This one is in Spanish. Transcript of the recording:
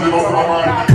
my mind.